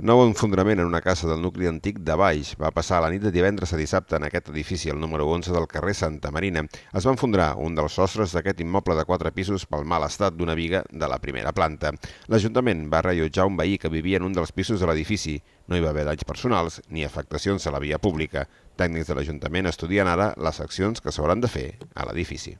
Nou enfondrament en una casa del nucli antic de Baix. Va passar la nit de divendres a dissabte en aquest edifici, el número 11 del carrer Santa Marina. Es va enfondrar un dels sostres d'aquest immoble de quatre pisos pel mal estat d'una viga de la primera planta. L'Ajuntament va rellotjar un veí que vivia en un dels pisos de l'edifici. No hi va haver danys personals ni afectacions a la via pública. Tècnics de l'Ajuntament estudien ara les accions que s'hauran de fer a l'edifici.